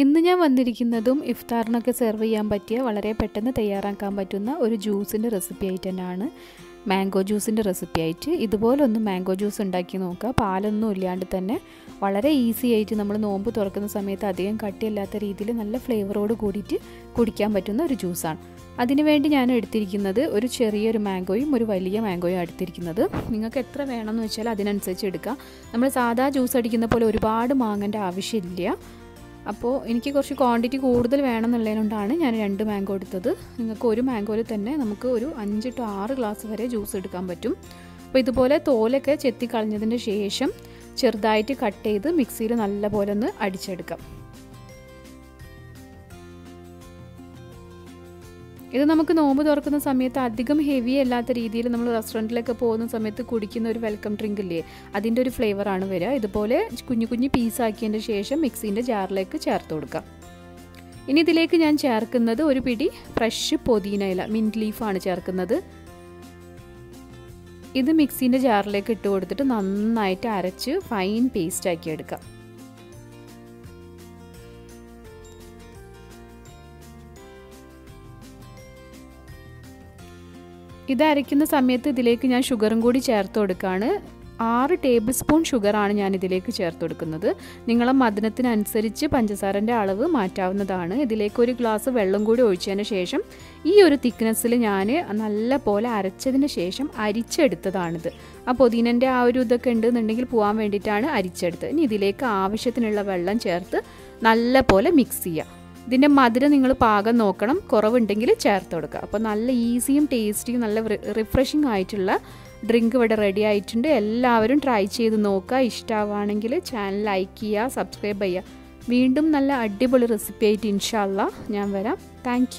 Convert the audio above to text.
ഇന്ന് ഞാൻ വന്നിരിക്കുന്നതും ഇഫ്താറിനൊക്കെ സെർവ് ചെയ്യാൻ പറ്റിയ വളരെ പെട്ടെന്ന് തയ്യാറാക്കാൻ പറ്റുന്ന ഒരു ജ്യൂസിന്റെ റെസിപ്പി ആയിട്ട് തന്നെയാണ്. മാംഗോ ജ്യൂസിന്റെ റെസിപ്പി ആയിട്ട്. ഇതുപോലൊന്ന് മാംഗോ ജ്യൂസ് ഉണ്ടാക്കി നോക്കുക. പാലൊന്നും ഇല്ലാണ്ട് തന്നെ വളരെ ഈസി ആയിട്ട് നമ്മൾ നോമ്പ് തുറക്കുന്ന സമയത്ത് അധികം കട്ടിയല്ലാത്ത രീതിയിൽ നല്ല ഫ്ലേവറോട് കൂടിയിട്ട് കുടിക്കാൻ പറ്റുന്ന ഒരു ജ്യൂസാണ് അതിനുവേണ്ടി ഞാൻ എടുത്തിരിക്കുന്നത് ഒരു ചെറിയൊരു മാംഗോയും ഒരു വലിയ മാംഗോയും എടുത്തിരിക്കുന്നത്. നിങ്ങൾക്ക് എത്ര വേണമെന്ന് വെച്ചാൽ അതിനനുസരിച്ച് എടുക്കുക നമ്മൾ സാധാ ജ്യൂസ് അടിക്കുന്ന പോലെ ഒരുപാട് മാങ്ങേണ്ട ആവശ്യമില്ല. അപ്പോൾ എനിക്ക് കുറച്ച് ക്വാണ്ടിറ്റി കൂടുതൽ വേണമെന്നുള്ളതുകൊണ്ടാണ് ഞാൻ രണ്ട് മാംഗോ എടുത്തത്. നിങ്ങൾക്ക് ഒരു മാംഗോയിൽ തന്നെ നമുക്ക് ഒരു അഞ്ച് ടു ആറ് ഗ്ലാസ് വരെ ജ്യൂസ് എടുക്കാൻ പറ്റും. അപ്പോൾ ഇതുപോലെ തോലൊക്കെ ചെത്തി കളഞ്ഞതിന് ശേഷം ചെറുതായിട്ട് കട്ട് ചെയ്ത് മിക്സിയിൽ നല്ലപോലെ ഒന്ന് അടിച്ചെടുക്കാം. ഇത് നമുക്ക് നോമ്പ് തുറക്കുന്ന സമയത്ത് അധികം ഹെവി അല്ലാത്ത രീതിയിൽ നമ്മൾ റെസ്റ്റോറന്റിലൊക്കെ പോകുന്ന സമയത്ത് കുടിക്കുന്ന ഒരു വെൽക്കം ഡ്രിങ്ക് ഇല്ലേ? അതിന്റെ ഒരു ഫ്ലേവറാണ് വരിക. ഇതുപോലെ കുഞ്ഞു കുഞ്ഞു പീസാക്കിയതിന്റെ ശേഷം മിക്സീന്റെ ജാറിലേക്ക് ചേർത്ത് കൊടുക്കാം. ഇനി ഇതിലേക്ക് ഞാൻ ചേർക്കുന്നത് ഒരു പിടി ഫ്രഷ് പൊതീന ഇല മിന്റ് ലീഫാണ് ചേർക്കുന്നത്. ഇത് മിക്സീന്റെ ജാറിലേക്ക് ഇട്ട് കൊടുത്തിട്ട് നന്നായിട്ട് അരച്ച് ഫൈൻ പേസ്റ്റ് ആക്കി എടുക്കാം. ഇത് അരയ്ക്കുന്ന സമയത്ത് ഇതിലേക്ക് ഞാൻ ഷുഗറും കൂടി ചേർത്ത് കൊടുക്കുകയാണ്. ആറ് ടേബിൾ സ്പൂൺ ഷുഗറാണ് ഞാൻ ഇതിലേക്ക് ചേർത്ത് കൊടുക്കുന്നത്. നിങ്ങളെ മധുരത്തിനനുസരിച്ച് പഞ്ചസാരന്റെ അളവ് മാറ്റാവുന്നതാണ്. ഇതിലേക്ക് ഒരു ഗ്ലാസ് വെള്ളം കൂടി ഒഴിച്ചതിന് ശേഷം ഈ ഒരു തിക്നെസ്സിൽ ഞാൻ നല്ല പോലെ അരച്ചതിന് ശേഷം അരിച്ചെടുത്തതാണിത്. ആ പൊതിനന്റെ ആ ഒരു ഇതൊക്കെ ഉണ്ടെന്നുണ്ടെങ്കിൽ പോകാൻ വേണ്ടിയിട്ടാണ് അരിച്ചെടുത്തത്. ഇനി ഇതിലേക്ക് ആവശ്യത്തിനുള്ള വെള്ളം ചേർത്ത് നല്ല പോലെ മിക്സ് ചെയ്യുക ഇതിന്റെ മധുരം നിങ്ങൾ പാകം നോക്കണം. കുറവുണ്ടെങ്കിൽ ചേർത്ത് കൊടുക്കുക. അപ്പോൾ നല്ല ഈസിയും ടേസ്റ്റിയും നല്ല റിഫ്രഷിംഗ് ആയിട്ടുള്ള ഡ്രിങ്ക് ഇവിടെ റെഡി ആയിട്ടുണ്ട്. എല്ലാവരും ട്രൈ ചെയ്ത് നോക്കുക. ഇഷ്ടമാവുകയാണെങ്കിൽ ചാനൽ ലൈക്ക് ചെയ്യുക സബ്സ്ക്രൈബ് ചെയ്യുക. വീണ്ടും നല്ല അടിപൊളി റെസിപ്പി ആയിട്ട് ഇൻഷാല്ല ഞാൻ വരാം. താങ്ക്